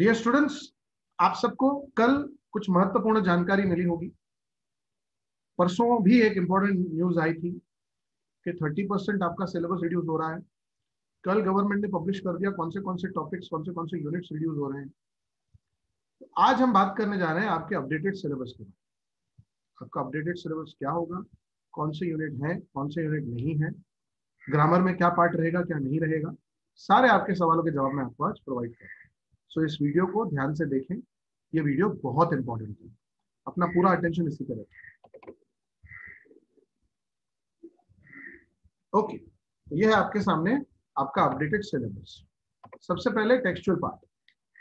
Dear students आप सबको कल कुछ महत्वपूर्ण जानकारी मिली होगी। परसों भी एक इंपॉर्टेंट न्यूज़ आई थी कि 30 परसेंट आपका सिलेबस रिड्यूस हो रहा है। कल गवर्नमेंट ने पब्लिश कर दिया कौन से कौन से टॉपिक्स कौन से कौन से यूनिट्स रिड्यूस हो रहे हैं। तो आज हम बात करने जा रहे हैं आपके अपडेटेड सिलेबस के। बारे आपका अपडेटेड सिलेबस क्या होगा? कौन से यूनिट है, कौन से यूनिट नहीं है? ग्रामर में क्या पार्ट रहेगा, क्या नहीं रहेगा? सारे आपके सवालों के जवाब मैं आपको आज प्रोवाइड कर रहा हूँ। सो so, इस वीडियो को ध्यान से देखें। ये वीडियो बहुत इंपॉर्टेंट है। अपना पूरा अटेंशन इसी पर रखें। ओके ये है आपके सामने आपका अपडेटेड सिलेबस सबसे पहले टेक्सचुअल पार्ट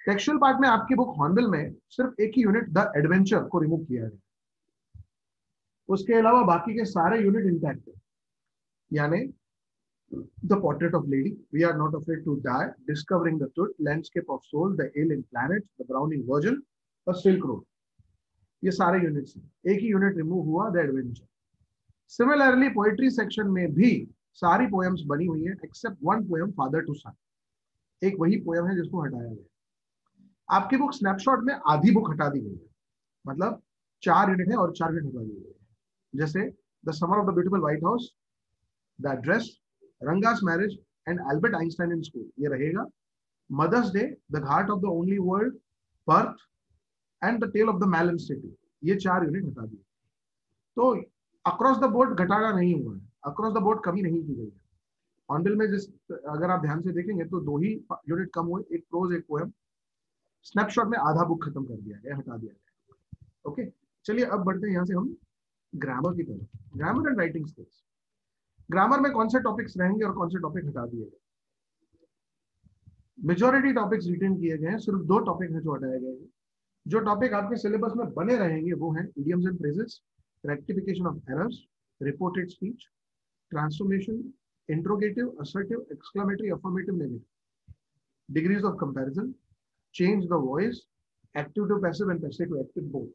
टेक्सचुअल पार्ट में आपकी बुक हॉर्नबिल में सिर्फ़ एक ही यूनिट द एडवेंचर को रिमूव किया गया। उसके अलावा बाकी के सारे यूनिट इंटैक्ट है। यानी the portrait of lady. We are not afraid to die. Discovering the truth, landscape of soul, the alien planet, the browning virgin और सिल्क रोड ये सारे यूनिट्स हैं। एक ही यूनिट रिमूव हुआ the adventure similarly poetry section में भी सारी पोएम्स बनी हुई है except one poem father to son एक वही पोएम है जिसको हटाया गया आपकी बुक स्नैपशॉट में आधी बुक हटा दी गई है। मतलब चार यूनिट है और चार यूनिट हटा दी गई है। जैसे the summer of the beautiful white house the address Ranga's marriage and Albert Einstein in school ये रहेगा mother's day the ghat of the only world birth and the tale of the melon city ये चार unit हटा दिए। तो across the board घटाना नहीं हुआ है। अक्रॉस द बोर्ड कमी नहीं की गई है। ऑनबिल में जिस, अगर आप ध्यान से देखेंगे तो दो ही यूनिट कम हुए, एक प्रोज एक पोएम स्नैपशॉट में आधा बुक खत्म कर दिया गया, हटा दिया गया। ओके चलिए अब बढ़ते हैं यहाँ से हम ग्रामर की तरफ़। Grammar and writing skills grammar में कौन से टॉपिक्स रहेंगे और कौन से टॉपिक हटा दिए गए? मेजोरिटी टॉपिक्स रिटेन किए गए हैं, सिर्फ़ दो टॉपिक हैं जो हटाए गए हैं। जो टॉपिक आपके सिलेबस में बने रहेंगे वो हैं idioms and phrases rectification of errors reported speech transformation interrogative assertive exclamatory affirmative negative degrees of comparison change the voice active to passive and passive to active both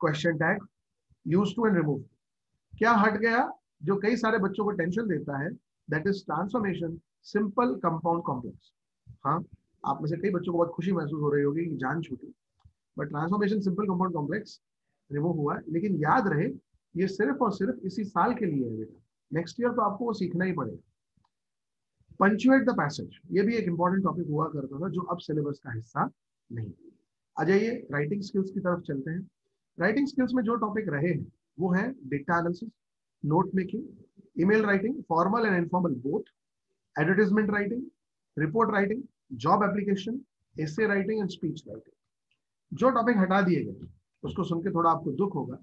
question tag use to and remove क्या हट गया? जो कई सारे बच्चों को tension देता है that is transformation simple compound complex हाँ आप में से कई बच्चों को बहुत खुशी महसूस हो रही होगी कि जान छूटी। But transformation simple compound complex remove हुआ, लेकिन याद रहे, ये सिर्फ़ और सिर्फ़ इसी साल के लिए है बेटा। नेक्स्ट ईयर तो आपको वो सीखना ही पड़ेगा। पंचुएट द पैसेज ये भी एक इंपॉर्टेंट टॉपिक हुआ करता था, जो अब सिलेबस का हिस्सा नहीं आ जाइए राइटिंग स्किल्स की तरफ़ चलते हैं। राइटिंग स्किल्स में जो टॉपिक रहे हैं, वो है data analysis note making, email writing, formal and informal both, advertisement writing, report writing, job application, essay writing and speech writing. जो टॉपिक हटा दिए गए उसको सुन के थोड़ा आपको दुख होगा।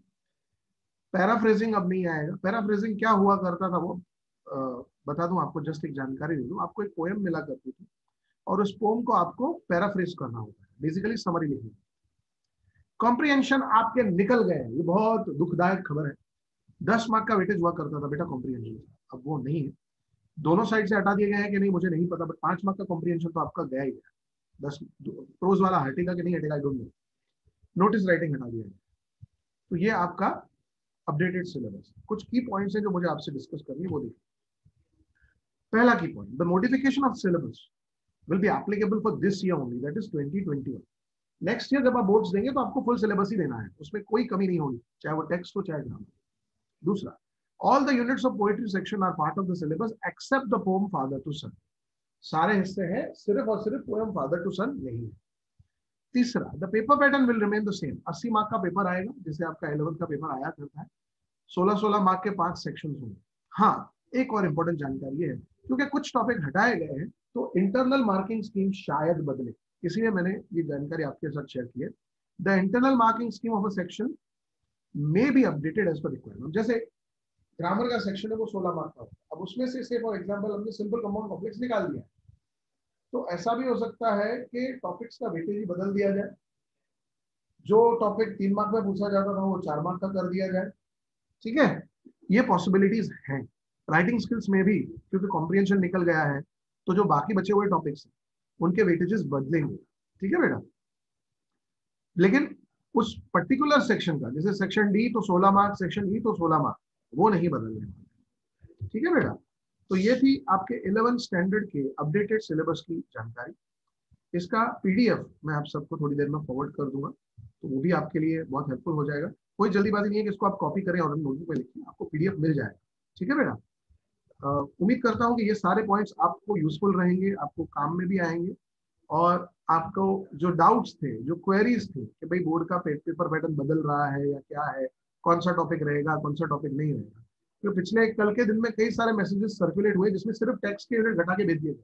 पैराफ्रेजिंग अब नहीं आएगा पैराफ्रेजिंग क्या हुआ करता था वो आ, बता दूँ आपको जस्ट एक जानकारी दे दूँ। आपको एक पोएम मिला करती थी और उस पोएम को आपको पैराफ्रेज करना होता है। बेसिकली समरी लिखनी। कॉम्प्रिहेंशन आपके निकल गए ये बहुत दुखदायक खबर है। दस मार्क का वेटेज हुआ करता था, बेटा कॉम्प्रीहेंशन अब वो नहीं है। दोनों साइड से हटा दिया गया है कि नहीं, मुझे नहीं पता बट पाँच मार्क का कॉम्प्रीहेंशन तो आपका गया ही गया दस प्रोज वाला हटेगा कि नहीं हटेगा I don't know notice writing हटा दिया गया तो ये आपका अपडेटेड सिलेबस कुछ की पॉइंट्स हैं जो मुझे आपसे डिस्कस करनी है, वो देखिए पहला की point the modification of syllabus will be applicable for this year only that is 2021 next year जब आप बोर्ड्स देंगे तो आपको फुल सिलेबस ही देना है। उसमें कोई कमी नहीं होगी, चाहे वो टेक्स्ट हो, चाहे ग्रामर दूसरा all the units of poetry section are part of the syllabus except the poem father to son सारे हिस्से हैं, सिर्फ़ और सिर्फ़ पोएम फादर टू सन नहीं है। तीसरा the paper pattern will remain the same अस्सी मार्क का पेपर आएगा, जैसे आपका इलेवंथ का पेपर आया करता है। सोलह सोलह मार्क के पाँच सेक्शन होंगे। हाँ एक और इम्पोर्टेंट जानकारी है, क्योंकि कुछ टॉपिक हटाए गए हैं तो इंटरनल मार्किंग स्कीम शायद बदले। इसलिए मैंने ये जानकारी आपके साथ शेयर की है। The internal marking scheme of a section may be updated as per requirement जैसे ग्रामर का सेक्शन है वो 16 मार्क का अब उसमें से से फॉर एग्जांपल हमने सिंपल कंपाउंड कॉम्प्लेक्स निकाल दिया। तो ऐसा भी हो सकता है कि टॉपिक्स का वेटेज ही बदल दिया जाए। जो टॉपिक तीन मार्क में पूछा जाता था, वो चार मार्क का कर दिया जाए। ठीक है? ये पॉसिबिलिटीज हैं। राइटिंग स्किल्स में भी, क्योंकि कॉम्प्रिहेंशन निकल गया है तो जो बाकी बचे हुए टॉपिक्स हैं, उनके वेटेजेस बदलेंगे। ठीक है बेटा? लेकिन उस पर्टिकुलर सेक्शन का, जैसे सेक्शन डी तो 16 मार्क सेक्शन ई तो 16 मार्क वो नहीं बदलने वाले ठीक है बेटा? तो ये थी आपके इलेवन स्टैंडर्ड के अपडेटेड सिलेबस की जानकारी। इसका पीडीएफ मैं आप सबको थोड़ी देर में फॉरवर्ड कर दूँगा तो वो भी आपके लिए बहुत हेल्पफुल हो जाएगा। कोई जल्दीबाजी नहीं है कि इसको आप कॉपी करें और नोटबुक में लिखिए आपको पीडीएफ मिल जाएगा। ठीक है बेटा? उम्मीद करता हूँ कि ये सारे पॉइंट्स आपको यूजफुल रहेंगे, आपको काम में भी आएँगे। और आपको जो डाउट्स थे, जो क्वेरीज थे कि भाई बोर्ड का पेपर पैटर्न बदल रहा है या क्या है, कौन सा टॉपिक रहेगा, कौन सा टॉपिक नहीं रहेगा तो पिछले कल के दिन में कई सारे मैसेजेस सर्कुलेट हुए जिसमें सिर्फ़ टेक्स्ट के यूनिट घटा के भेज दिए गए।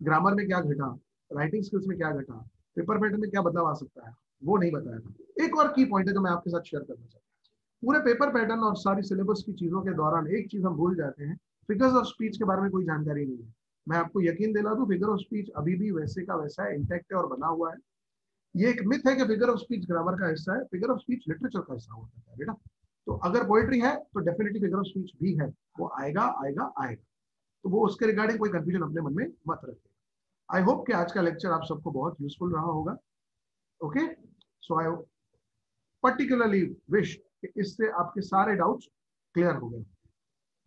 ग्रामर में क्या घटा राइटिंग स्किल्स में क्या घटा पेपर पैटर्न में क्या बदलाव आ सकता है, वो नहीं बताया था। एक और की पॉइंट है जो मैं आपके साथ शेयर करना चाहता हूँ। पूरे पेपर पैटर्न और सारी सिलेबस की चीज़ों के दौरान एक चीज़ हम भूल जाते हैं फिगर्स ऑफ़ स्पीच के बारे में कोई जानकारी नहीं है। मैं आपको यकीन दिला दूँ फिगर ऑफ़ स्पीच अभी भी वैसे का वैसा है इंटैक्ट है और बना हुआ है। ये एक मिथ है कि फिगर ऑफ़ स्पीच ग्रामर का हिस्सा है फिगर ऑफ़ स्पीच लिटरेचर का हिस्सा होता है, बेटा। तो अगर पोएट्री है तो डेफिनेटली फिगर ऑफ़ स्पीच भी है। वो आएगा आएगा आएगा। तो वो उसके रिगार्डिंग कोई कंफ्यूजन अपने मन में मत रखें। आई होप कि आज का लेक्चर आप सबको बहुत यूजफुल रहा होगा। Okay so I particularly wish कि इससे आपके सारे डाउट्स क्लियर हो गए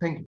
थैंक यू